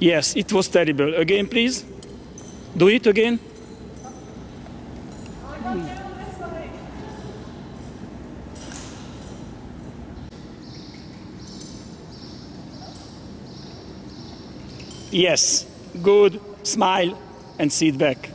Yes, it was terrible. Again, please. Do it again. Yes, good. Smile and sit back.